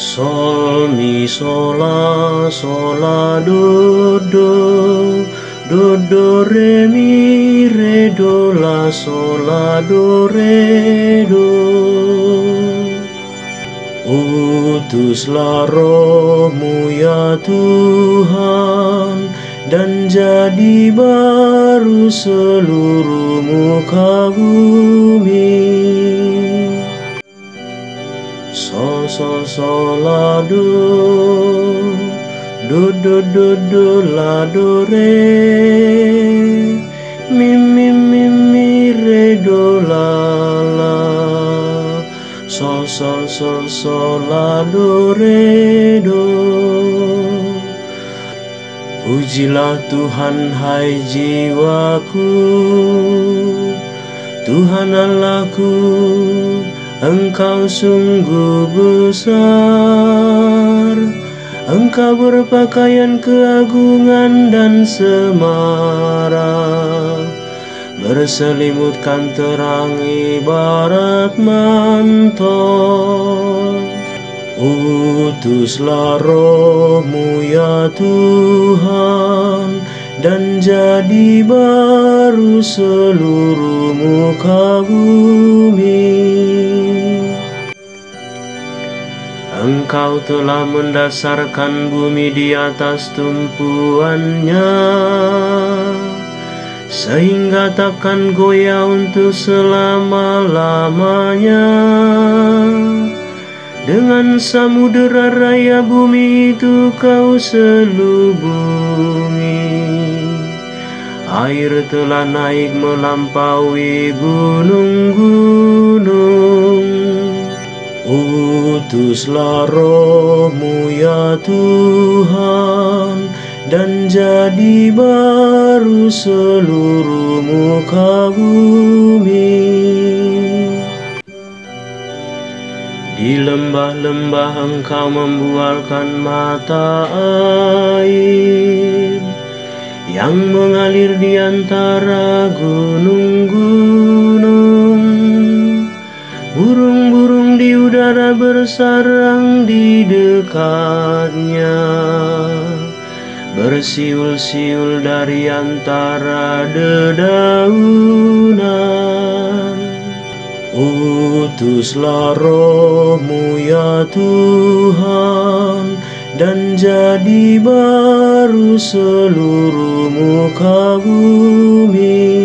Sol mi sol la sol la do do do do re mi re do la sol la do re do Utuslah rohmu ya Tuhan Dan jadi baru seluruh muka bumi Sol la do Do do do la do re Mi mi mi mi re do la la Sol sol sol sol la do re do. Pujilah Tuhan hai jiwaku. Tuhan Allahku Engkau sungguh besar. Engkau berpakaian keagungan dan semarak Berselimutkan terang ibarat mantel Utuslah rohmu ya Tuhan Dan jadi baru seluruh muka bumi Engkau telah mendasarkan bumi di atas tumpuannya Sehingga takkan goyah untuk selama-lamanya. Dengan samudera raya bumi itu kau selubungi. Air telah naik melampaui gunung-gunung Utuslah rohmu ya Tuhan Dan jadi baru seluruh muka bumi. Di lembah-lembah engkau membualkan mata air Yang mengalir di antara gunung-gunung udara bersarang di dekatnya. Bersiul-siul dari antara dedaunan. Utuslah rohmu ya Tuhan Dan jadi baru seluruh muka bumi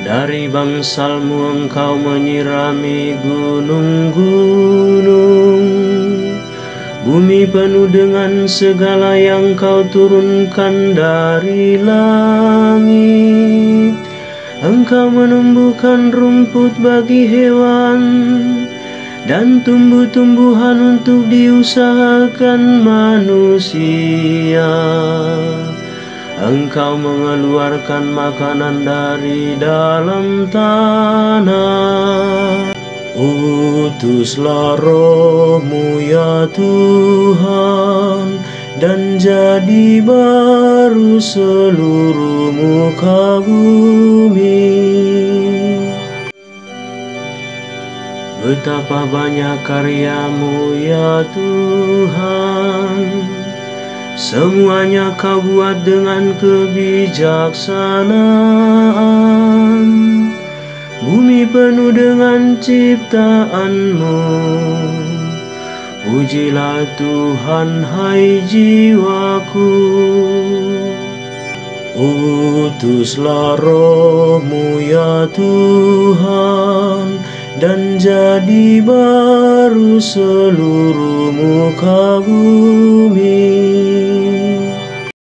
Dari bangsalmu engkau menyirami gunung-gunung. Bumi penuh dengan segala yang kau turunkan dari langit. Engkau menumbuhkan rumput bagi hewan Dan tumbuh-tumbuhan untuk diusahakan manusia Engkau mengeluarkan makanan dari dalam tanah. Utuslah rohmu ya Tuhan Dan jadi baru seluruh muka bumi. Betapa banyak karyamu ya Tuhan Semuanya kau buat dengan kebijaksanaan. Bumi penuh dengan ciptaanmu. Pujilah Tuhan hai jiwaku. Utuslah rohmu ya Tuhan Dan jadi baru seluruh muka bumi